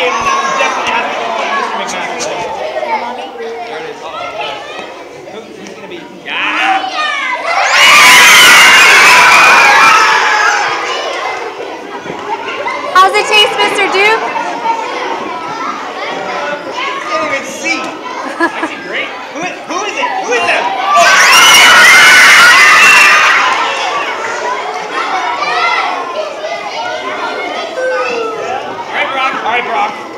game, and that definitely to go on Mr. McMaster. There it is. Uh-oh. Who, who's gonna be? Yeah! How's it taste, Mr. Duke? I can't even see. I see Brock.